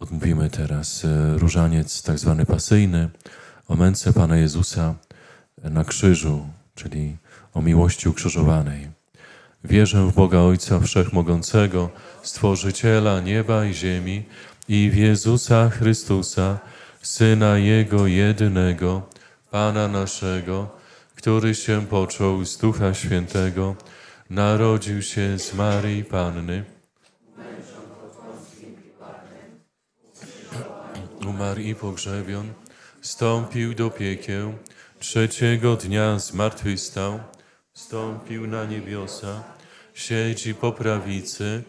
Odmówimy teraz e, różaniec tak zwany pasyjny o męce Pana Jezusa na krzyżu, czyli o miłości ukrzyżowanej. Wierzę w Boga Ojca Wszechmogącego, Stworzyciela nieba i ziemi i w Jezusa Chrystusa, Syna Jego jedynego, Pana naszego, który się począł z Ducha Świętego, narodził się z Maryi Panny, umarł i pogrzebion, wstąpił do piekieł, trzeciego dnia zmartwychwstał, wstąpił na niebiosa, siedzi po prawicy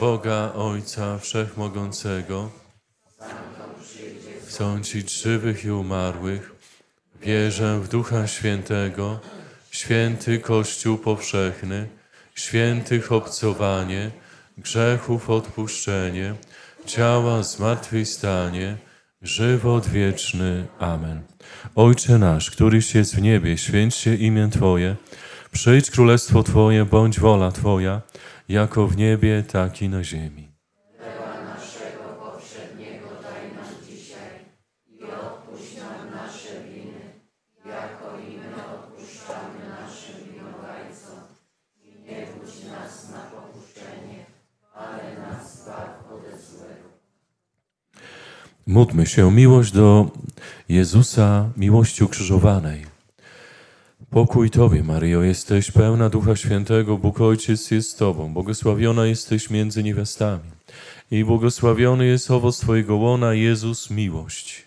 Boga Ojca Wszechmogącego, sądzić żywych i umarłych, wierzę w Ducha Świętego, święty Kościół powszechny, świętych obcowanie, grzechów odpuszczenie, ciała zmartwychwstanie, żywot wieczny. Amen. Ojcze nasz, któryś jest w niebie, święć się imię Twoje, przyjdź królestwo Twoje, bądź wola Twoja, jako w niebie, tak i na ziemi. Módlmy się miłość do Jezusa, miłości ukrzyżowanej. Pokój Tobie, Maryjo, jesteś pełna Ducha Świętego, Bóg Ojciec jest z Tobą, błogosławiona jesteś między niewiastami i błogosławiony jest owoc Twojego łona, Jezus, miłość.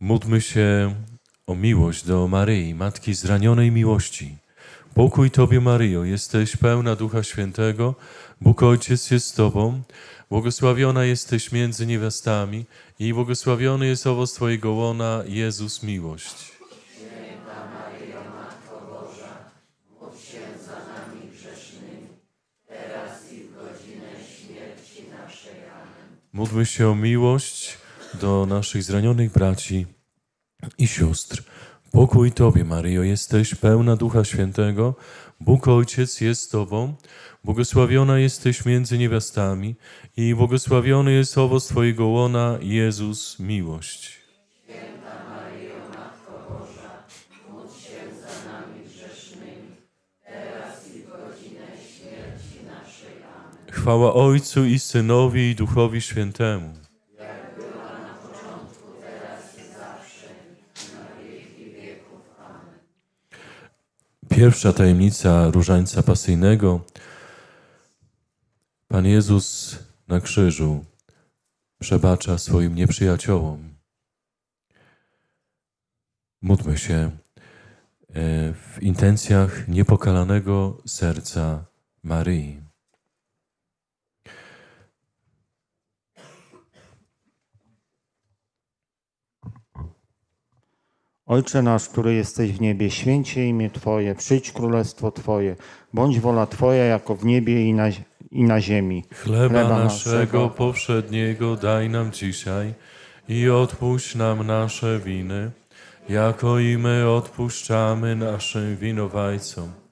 Módlmy się o miłość do Maryi, Matki zranionej miłości. Pokój Tobie, Maryjo, jesteś pełna Ducha Świętego, Bóg Ojciec jest z Tobą, błogosławiona jesteś między niewiastami i błogosławiony jest owoc Twojego łona, Jezus miłość. Módlmy się o miłość do naszych zranionych braci i sióstr. Pokój Tobie, Maryjo, jesteś pełna Ducha Świętego, Bóg Ojciec jest Tobą, błogosławiona jesteś między niewiastami i błogosławiony jest owoc Twojego łona, Jezus, miłość. Chwała Ojcu i Synowi i Duchowi Świętemu. Pierwsza tajemnica różańca pasyjnego. Pan Jezus na krzyżu przebacza swoim nieprzyjaciołom. Módlmy się e, w intencjach niepokalanego serca Maryi. Ojcze nasz, który jesteś w niebie, święcie imię Twoje, przyjdź królestwo Twoje, bądź wola Twoja jako w niebie i na, i na ziemi. Chleba, Chleba naszego powszedniego daj nam dzisiaj i odpuść nam nasze winy, jako i my odpuszczamy naszym winowajcom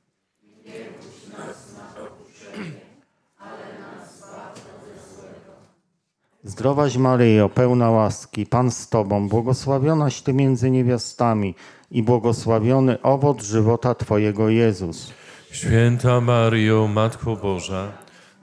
Zdrowaś Maryjo, pełna łaski, Pan z Tobą, błogosławionaś Ty między niewiastami i błogosławiony owoc żywota Twojego Jezus. Święta Maryjo, Matko Boża,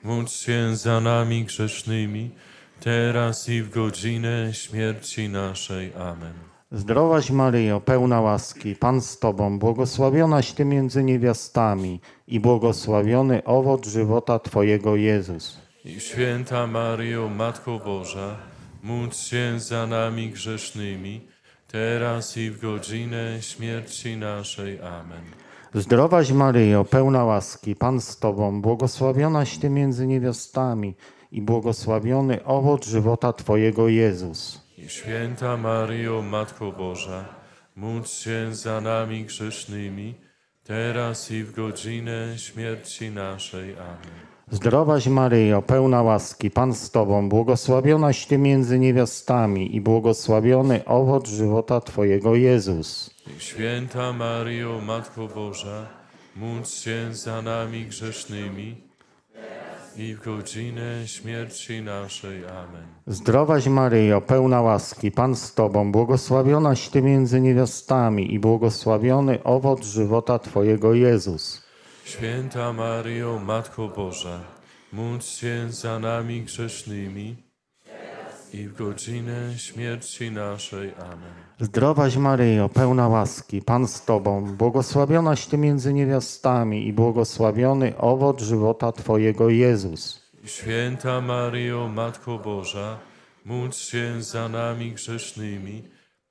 módl się za nami grzesznymi, teraz i w godzinę śmierci naszej. Amen. Zdrowaś Maryjo, pełna łaski, Pan z Tobą, błogosławionaś Ty między niewiastami i błogosławiony owoc żywota Twojego Jezus. I święta Maryjo, Matko Boża, módl się za nami grzesznymi, teraz i w godzinę śmierci naszej. Amen. Zdrowaś Maryjo, pełna łaski, Pan z Tobą, błogosławionaś Ty między niewiastami i błogosławiony owoc żywota Twojego Jezus. I święta Maryjo, Matko Boża, módl się za nami grzesznymi, teraz i w godzinę śmierci naszej. Amen. Zdrowaś Maryjo, pełna łaski, Pan z Tobą, błogosławionaś Ty między niewiastami i błogosławiony owoc żywota Twojego Jezus. Święta Maryjo, Matko Boża, módl się za nami grzesznymi i w godzinę śmierci naszej. Amen. Zdrowaś Maryjo, pełna łaski, Pan z Tobą, błogosławionaś Ty między niewiastami i błogosławiony owoc żywota Twojego Jezus. Święta Maryjo, Matko Boża, módl się za nami grzesznymi i w godzinę śmierci naszej. Amen. Zdrowaś Maryjo, pełna łaski, Pan z Tobą, błogosławionaś Ty między niewiastami i błogosławiony owoc żywota Twojego Jezus. Święta Maryjo, Matko Boża, módl się za nami grzesznymi,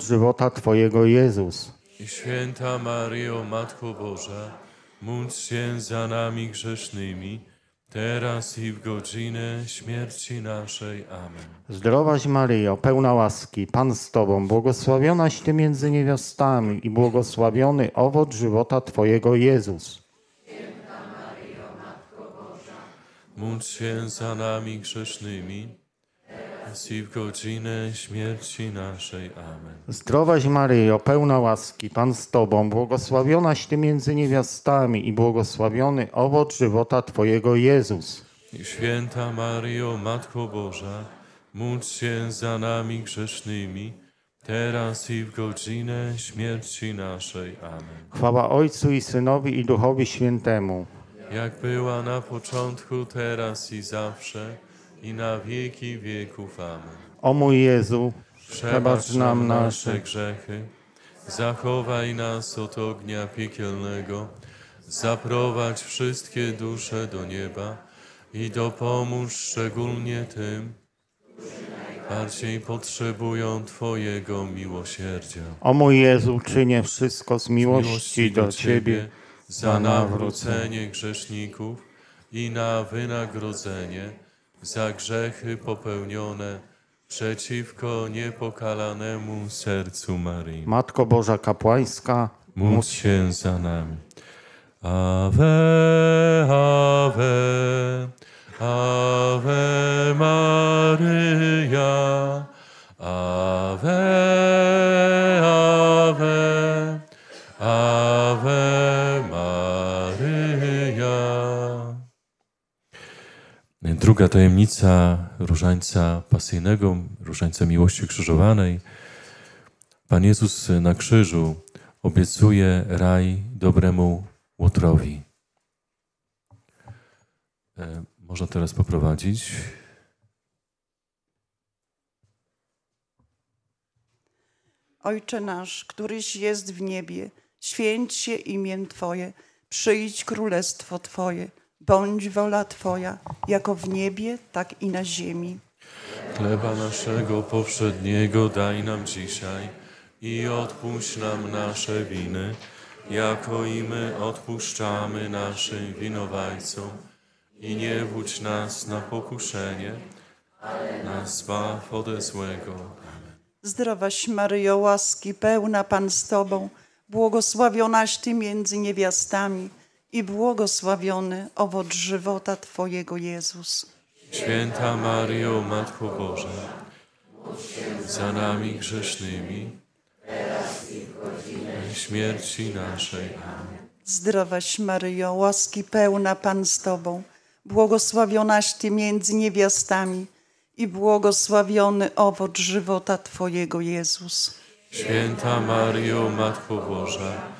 żywota Twojego Jezus. I święta Maryjo, Matko Boża, módl się za nami grzesznymi, teraz i w godzinę śmierci naszej. Amen. Zdrowaś Maryjo, pełna łaski, Pan z Tobą, błogosławionaś Ty między niewiastami i błogosławiony owoc żywota Twojego Jezus. Módl się za nami grzesznymi, i w godzinę śmierci naszej. Amen. Zdrowaś Maryjo, pełna łaski, Pan z Tobą, błogosławionaś Ty między niewiastami i błogosławiony owoc żywota Twojego Jezus. I święta Maryjo, Matko Boża, módl się za nami grzesznymi, teraz i w godzinę śmierci naszej. Amen. Chwała Ojcu i Synowi i Duchowi Świętemu. Jak była na początku, teraz i zawsze, i na wieki wieków. Amen. O mój Jezu, Przebacz nam nasze grzechy, zachowaj nas od ognia piekielnego, zaprowadź wszystkie dusze do nieba i dopomóż szczególnie tym, bardziej potrzebują Twojego miłosierdzia. o mój Jezu, czynię wszystko z miłości do Ciebie, za nawrócenie grzeszników i na wynagrodzenie za grzechy popełnione przeciwko niepokalanemu sercu Maryi. Matko Boża Kapłańska, Módl się za nami. Ave, ave, ave Maryja. Ave, ave, ave Druga tajemnica różańca pasyjnego, różańca miłości krzyżowanej. Pan Jezus na krzyżu obiecuje raj dobremu Łotrowi. E, Można teraz poprowadzić. Ojcze nasz, któryś jest w niebie, święć się imię Twoje, przyjdź królestwo Twoje, bądź wola Twoja, jako w niebie, tak i na ziemi. Chleba naszego powszedniego daj nam dzisiaj i odpuść nam nasze winy, jako i my odpuszczamy naszym winowajcom. I nie wódź nas na pokuszenie, ale nas zbaw ode złego. Zdrowaś Maryjo, łaski pełna Pan z Tobą, błogosławionaś Ty między niewiastami i błogosławiony owoc żywota Twojego Jezus. Święta Maryjo, Matko Boża, za nami grzesznymi, teraz i w śmierci naszej. Amen. Zdrowaś Maryjo, łaski pełna Pan z Tobą, błogosławionaś Ty między niewiastami i błogosławiony owoc żywota Twojego Jezus. Święta Maryjo, Matko Boża,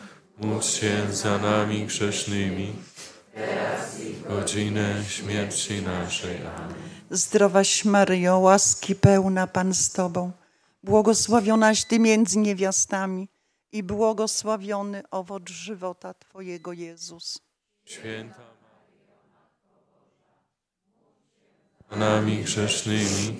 módl się za nami grzesznymi, teraz i w godzinę śmierci naszej. Amen. Zdrowaś Maryjo, łaski pełna Pan z Tobą, błogosławionaś Ty między niewiastami i błogosławiony owoc żywota Twojego Jezus. Święta Maryjo, za nami grzesznymi,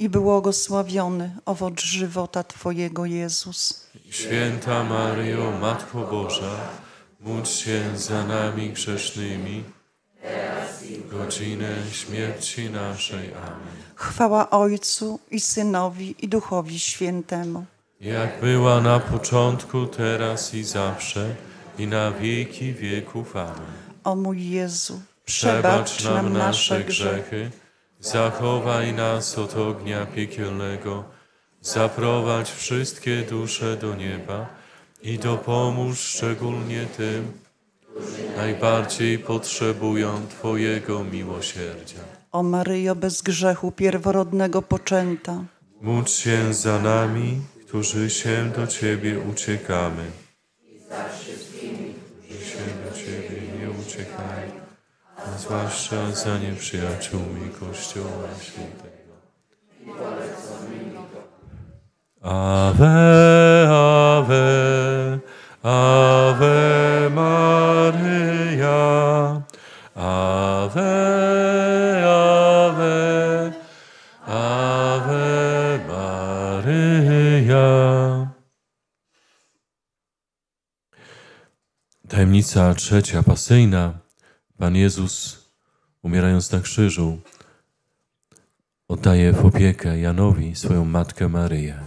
i błogosławiony owoc żywota Twojego Jezus. Święta Maryjo, Matko Boża, módl się za nami grzesznymi, teraz i w godzinę śmierci naszej. Amen. Chwała Ojcu i Synowi i Duchowi Świętemu. Jak była na początku, teraz i zawsze, i na wieki wieków. Amen. O mój Jezu, Przebacz nam nasze grzechy, zachowaj nas od ognia piekielnego, zaprowadź wszystkie dusze do nieba i dopomóż szczególnie tym, najbardziej potrzebują Twojego miłosierdzia. O Maryjo bez grzechu pierworodnego poczęta. Módl się za nami, którzy się do Ciebie uciekamy. Którzy się do Ciebie nie uciekają, a zwłaszcza za nieprzyjaciółmi Kościoła Świętego. Ave, Ave, Ave Maria, Ave, Ave, Ave Maria. Tajemnica trzecia, pasyjna. Pan Jezus, umierając na krzyżu, oddaje w opiekę Janowi swoją matkę Maryję.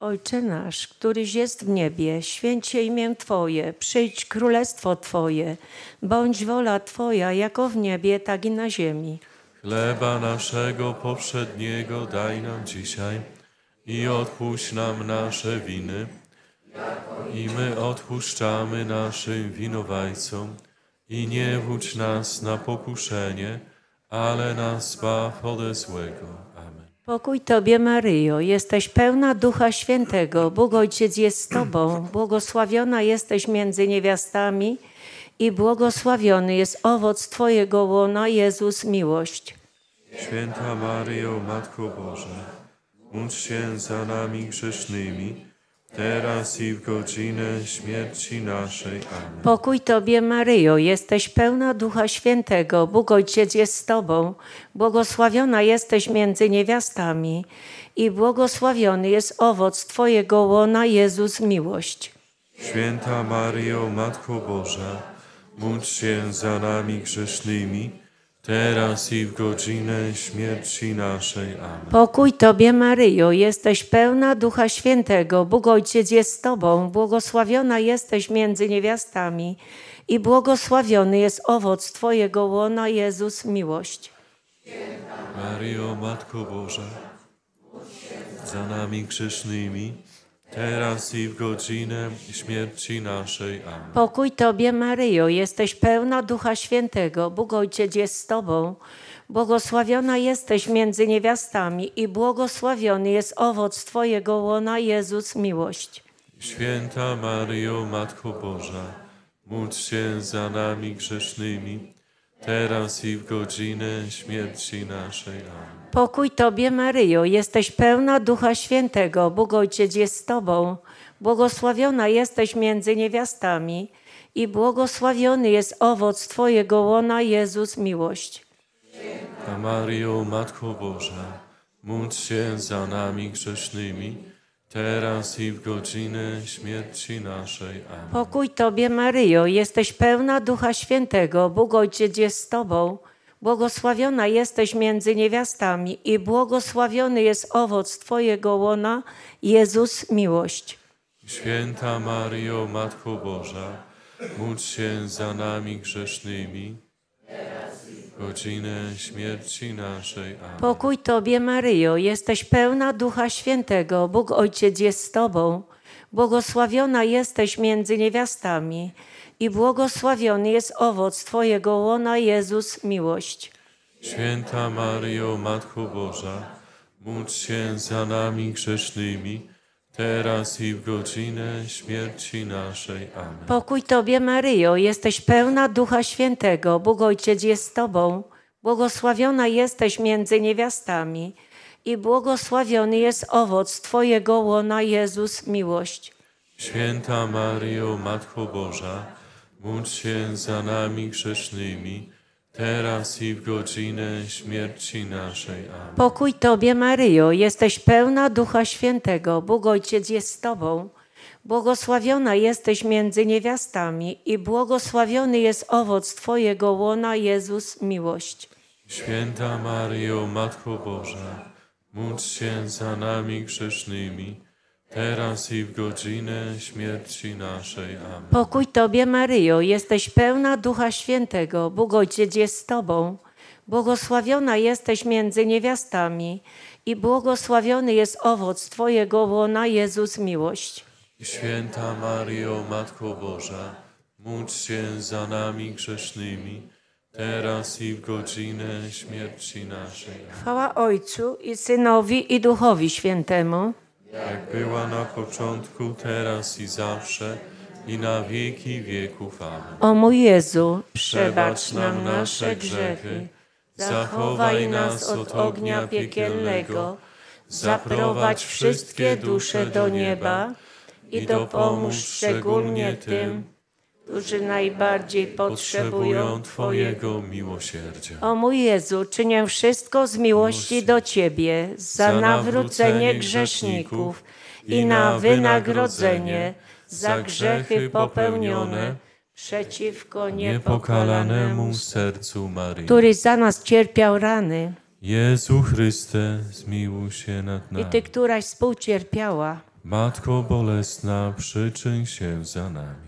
Ojcze nasz, któryś jest w niebie, święć się imię Twoje, przyjdź królestwo Twoje, bądź wola Twoja, jako w niebie, tak i na ziemi. Chleba naszego poprzedniego daj nam dzisiaj i odpuść nam nasze winy, i my odpuszczamy naszym winowajcom. I nie wódź nas na pokuszenie, ale nas zbaw ode złego. Amen. Pokój Tobie, Maryjo, jesteś pełna Ducha Świętego, Bóg Ojciec jest z Tobą, błogosławiona jesteś między niewiastami i błogosławiony jest owoc Twojego łona, Jezus, miłość. Święta Maryjo, Matko Boża, módl się za nami grzesznymi, teraz i w godzinę śmierci naszej. Amen. Pokój Tobie, Maryjo, jesteś pełna Ducha Świętego, Bóg Ojciec jest z Tobą, błogosławiona jesteś między niewiastami i błogosławiony jest owoc Twojego łona, Jezus, miłość. Święta Maryjo, Matko Boża, módl się za nami grzesznymi, teraz i w godzinę śmierci naszej. Amen. Pokój Tobie, Maryjo, jesteś pełna Ducha Świętego, Bóg Ojciec jest z Tobą, błogosławiona jesteś między niewiastami i błogosławiony jest owoc Twojego łona, Jezus, miłość. Maryjo, Matko Boża, za nami grzesznymi, teraz i w godzinę śmierci naszej. Amen. Pokój Tobie, Maryjo, jesteś pełna Ducha Świętego, Bóg Ojciec jest z Tobą, błogosławiona jesteś między niewiastami i błogosławiony jest owoc Twojego łona, Jezus, miłość. Święta Maryjo, Matko Boża, módl się za nami grzesznymi, teraz i w godzinę śmierci naszej. Amen. Pokój Tobie, Maryjo, jesteś pełna Ducha Świętego, Bóg Ojciec jest z Tobą, błogosławiona jesteś między niewiastami i błogosławiony jest owoc Twojego łona, Jezus, miłość. A Maryjo, Matko Boża, módl się za nami grzesznymi, teraz i w godzinę śmierci naszej. Amen. Pokój Tobie, Maryjo, jesteś pełna Ducha Świętego, Bóg Ojciec jest z Tobą, błogosławiona jesteś między niewiastami i błogosławiony jest owoc Twojego łona, Jezus, miłość. Święta Maryjo, Matko Boża, módl się za nami grzesznymi, w godzinę śmierci naszej. Amen. Pokój Tobie, Maryjo, jesteś pełna Ducha Świętego, Bóg Ojciec jest z Tobą, błogosławiona jesteś między niewiastami i błogosławiony jest owoc Twojego łona, Jezus, miłość. Święta Maryjo, Matko Boża, módl się za nami grzesznymi, teraz i w godzinę śmierci naszej. Amen. Pokój Tobie, Maryjo, jesteś pełna Ducha Świętego, Bóg Ojciec jest z Tobą, błogosławiona jesteś między niewiastami i błogosławiony jest owoc Twojego łona, Jezus, miłość. Święta Maryjo, Matko Boża, módl się za nami grzesznymi, teraz i w godzinę śmierci naszej. Amen. Pokój Tobie, Maryjo, jesteś pełna Ducha Świętego, Bóg Ojciec jest z Tobą, błogosławiona jesteś między niewiastami i błogosławiony jest owoc Twojego łona, Jezus, miłość. Święta Maryjo, Matko Boża, módl się za nami grzesznymi, teraz i w godzinę śmierci naszej. Amen. Pokój Tobie, Maryjo, jesteś pełna Ducha Świętego, Bóg Ojciec jest z Tobą, błogosławiona jesteś między niewiastami i błogosławiony jest owoc Twojego łona, Jezus, miłość. Święta Maryjo, Matko Boża, módl się za nami grzesznymi, teraz i w godzinę śmierci naszej. Chwała Ojcu i Synowi i Duchowi Świętemu. Jak była na początku, teraz i zawsze, i na wieki wieków. Amen. O mój Jezu, przebacz nam nasze grzechy, zachowaj nas od ognia piekielnego, zaprowadź wszystkie dusze do nieba i dopomóż szczególnie tym, którzy najbardziej potrzebują Twojego. Miłosierdzia. O mój Jezu, czynię wszystko z miłości do Ciebie, za nawrócenie grzeszników i na wynagrodzenie za grzechy popełnione przeciwko niepokalanemu, sercu Maryi. który za nas cierpiał rany Jezu Chryste, zmiłuj się nad i nami. Ty, któraś współcierpiała. Matko bolesna, przyczyń się za nami.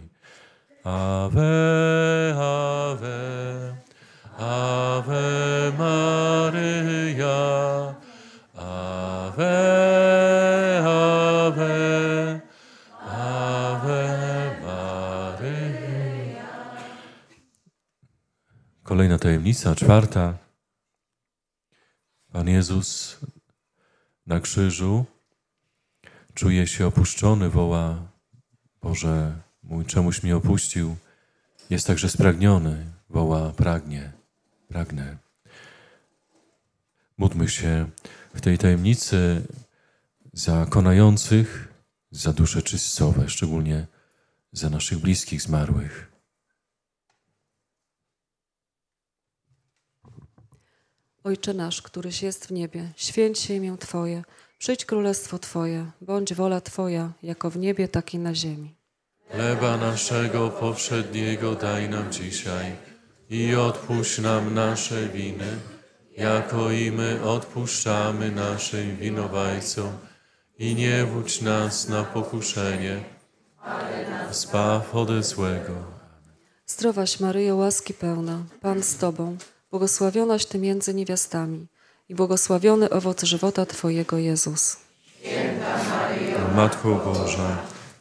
Ave, Ave, Ave Maryja. Ave, Ave, Ave Maryja. Kolejna tajemnica, czwarta. Pan Jezus na krzyżu czuje się opuszczony, woła: Boże, mój czemuś mnie opuścił. Jest także spragniony, woła: Pragnie, pragnę. Módlmy się w tej tajemnicy za konających, za dusze czystowe, szczególnie za naszych bliskich zmarłych. Ojcze nasz, któryś jest w niebie, święć się imię Twoje, przyjdź królestwo Twoje, bądź wola Twoja, jako w niebie, tak i na ziemi. Chleba naszego powszedniego daj nam dzisiaj i odpuść nam nasze winy, jako i my odpuszczamy naszym winowajcom. I nie wódź nas na pokuszenie, zbaw ode złego. Zdrowaś Maryjo, łaski pełna, Pan z Tobą, błogosławionaś Ty między niewiastami i błogosławiony owoc żywota Twojego, Jezus. Matko Boża,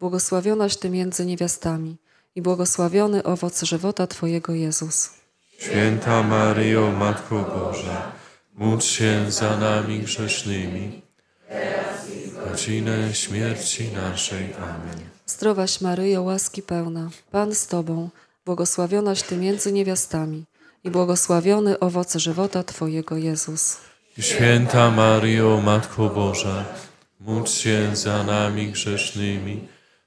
błogosławionaś Ty między niewiastami i błogosławiony owoc żywota Twojego, Jezus. Święta Maryjo, Matko Boża, módl się za nami grzesznymi, w godzinę śmierci naszej. Amen. Zdrowaś Maryjo, łaski pełna, Pan z Tobą, błogosławionaś Ty między niewiastami i błogosławiony owoc żywota Twojego, Jezus. Święta Maryjo, Matko Boża, módl się za nami grzesznymi,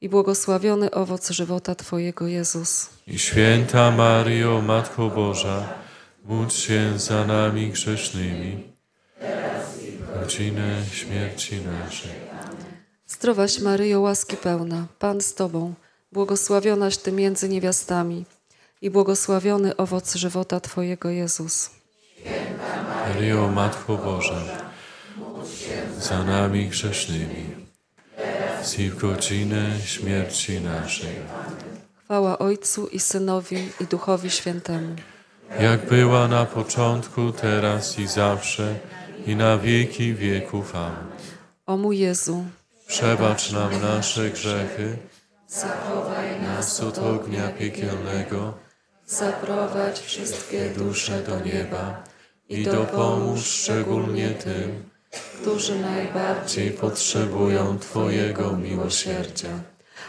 i błogosławiony owoc żywota Twojego, Jezus. I święta Maryjo, Matko Boża, módl się za nami grzesznymi, w godzinę śmierci naszej. Zdrowaś Maryjo, łaski pełna, Pan z Tobą, błogosławionaś Ty między niewiastami i błogosławiony owoc żywota Twojego, Jezus. Maryjo, Matko Boża, za nami grzesznymi, i w godzinę śmierci naszej. Chwała Ojcu i Synowi i Duchowi Świętemu. Jak była na początku, teraz i zawsze, i na wieki wieków. Amen. O mój Jezu, Przebacz nam nasze grzechy, zachowaj nas od ognia piekielnego, zaprowadź wszystkie dusze do nieba i dopomóż szczególnie tym, którzy najbardziej potrzebują Twojego miłosierdzia.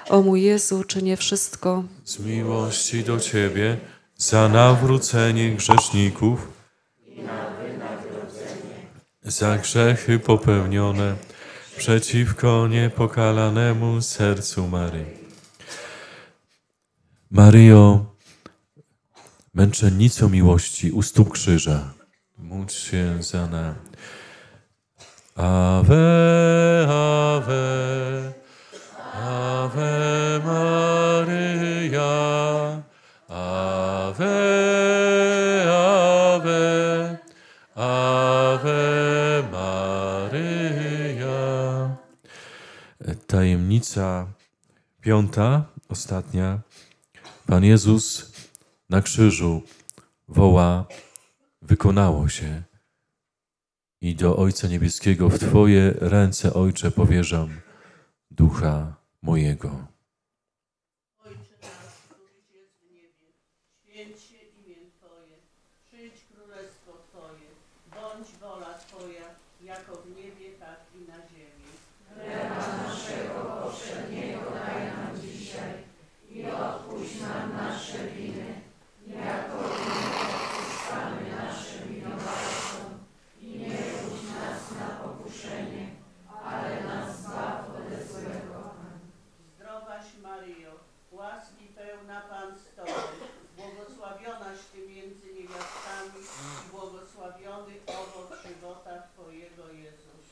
O mój Jezu, czynię wszystko, Z miłości do Ciebie, za nawrócenie grzeszników, za grzechy popełnione przeciwko niepokalanemu sercu Maryi. Maryjo, męczennico miłości u stóp krzyża, módl się za nami. Ave, ave, Ave Maria, Ave, Ave, Ave Maryja. Tajemnica piąta, ostatnia. Pan Jezus na krzyżu woła: Wykonało się. I do Ojca Niebieskiego w Twoje ręce, Ojcze, powierzam ducha mojego. Ojcze nasz, któryś jest w niebie, święć się imię Twoje, przyjdź królestwo Twoje, bądź wola jako w niebie, tak i na ziemi. Zdrowaś Maryjo, łaski pełna Pan z Tobą, błogosławionaś Ty między niewiastami i błogosławiony owoc żywota Twojego Jezus.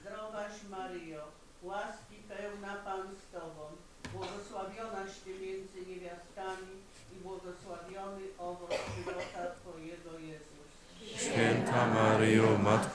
Zdrowaś Maryjo, łaski pełna Pan z Tobą, błogosławionaś Ty między niewiastami i błogosławiony owoc żywota Twojego Jezus. Święta Maryjo,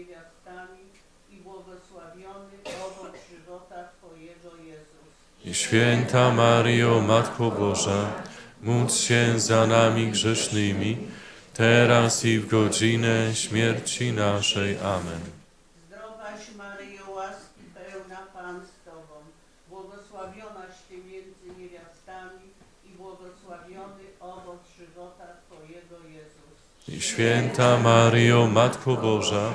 niewiastami i błogosławiony owoc żywota Twojego Jezus. I święta Maryjo, Matko Boża, módl się za nami grzesznymi, teraz i w godzinę śmierci naszej. Amen. Zdrowaś Maryjo, łaski pełna Pan z Tobą, błogosławionaś Ty między niewiastami i błogosławiony owoc żywota Twojego Jezus. I święta Maryjo, Matko Boża,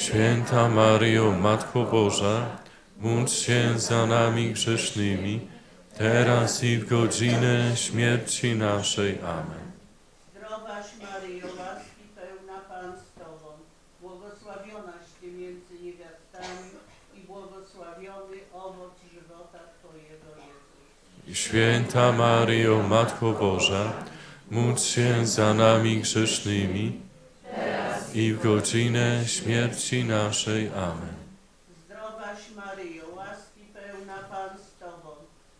Święta Maryjo, Matko Boża, módl się za nami grzesznymi, teraz i w godzinę śmierci naszej. Amen. Zdrowaś Maryjo, łaski pełna Pan z Tobą, błogosławionaś Ty między niewiastami i błogosławiony owoc żywota Twojego Jezus. Święta Maryjo, Matko Boża, módl się za nami grzesznymi, i w godzinę śmierci naszej. Amen. Zdrowaś Maryjo, łaski pełna Pan z Tobą,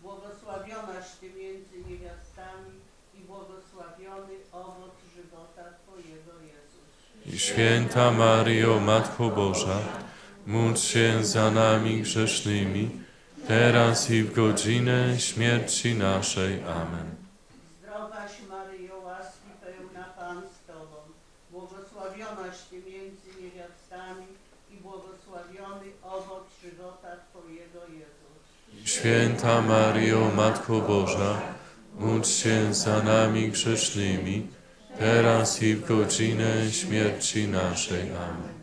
błogosławionaś Ty między niewiastami i błogosławiony owoc żywota Twojego Jezus. I Święta Maryjo, Matko Boża, módl się za nami grzesznymi, teraz i w godzinę śmierci naszej. Amen. Zdrowaś Maryjo, łaski pełna Pan z Tobą, błogosławionaś Ty między niewiastami i błogosławiony owoc żywota Twojego Jezus. I Święta Maryjo, Matko Boża, módl się za nami grzesznymi, teraz i w godzinę śmierci naszej. Amen.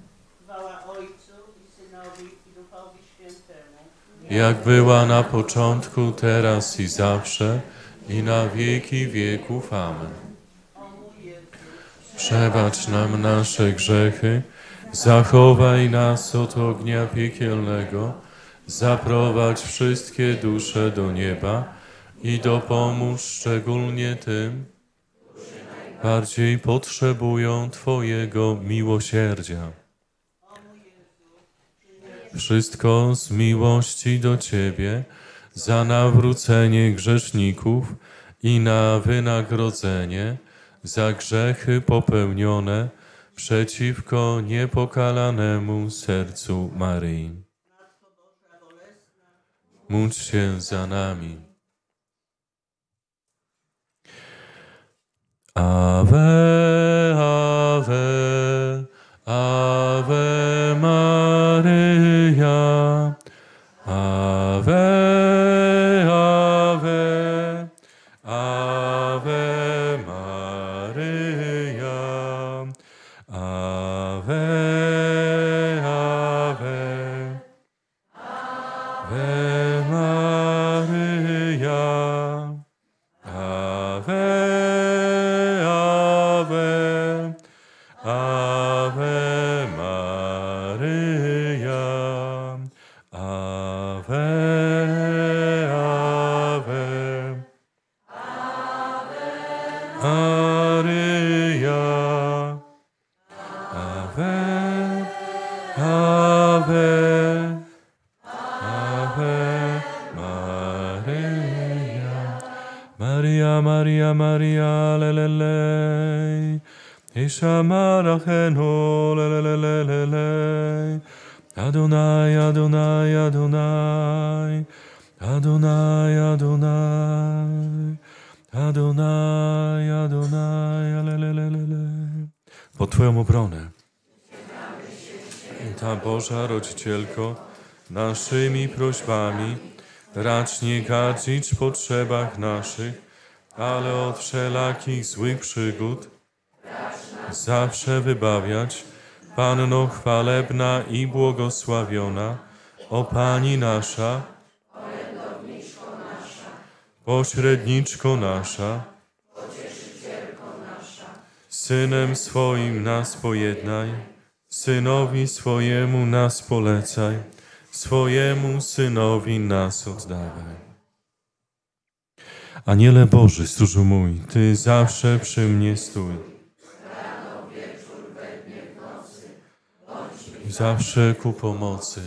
Jak była na początku, teraz i zawsze, i na wieki wieków. Amen. Przebacz nam nasze grzechy, zachowaj nas od ognia piekielnego, zaprowadź wszystkie dusze do nieba i dopomóż szczególnie tym, bardziej potrzebują Twojego miłosierdzia. Wszystko z miłości do Ciebie, za nawrócenie grzeszników i na wynagrodzenie za grzechy popełnione przeciwko niepokalanemu sercu Maryi. Módl się za nami. Ave, Ave, Ave Maryja. Ave, Ave, Ave Maryja. Maria, Maria, Maria, lelele. Isha marachenu, lelelelele. Adonai, Adonai, Adonai. Boża Rodzicielko, naszymi prośbami racz nie gardzić w potrzebach naszych, ale od wszelakich złych przygód zawsze wybawiać. Panno chwalebna i błogosławiona, o Pani nasza, pośredniczko nasza, Synem swoim nas pojednaj, Synowi swojemu nas polecaj, swojemu Synowi nas oddawaj. Aniele Boży, stróżu mój, Ty zawsze przy mnie stój. Zawsze ku pomocy,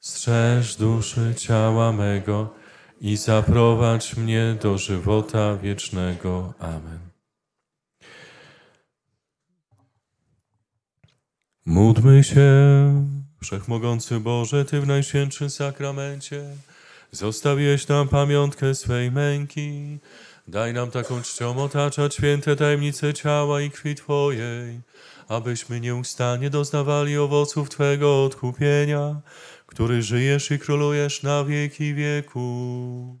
strzeż duszy ciała mego i zaprowadź mnie do żywota wiecznego. Amen. Módlmy się, Wszechmogący Boże, Ty w Najświętszym Sakramencie zostawiłeś nam pamiątkę swej męki. Daj nam taką czcią otaczać święte tajemnice ciała i krwi Twojej, abyśmy nieustannie doznawali owoców Twego odkupienia, który żyjesz i królujesz na wieki wieków.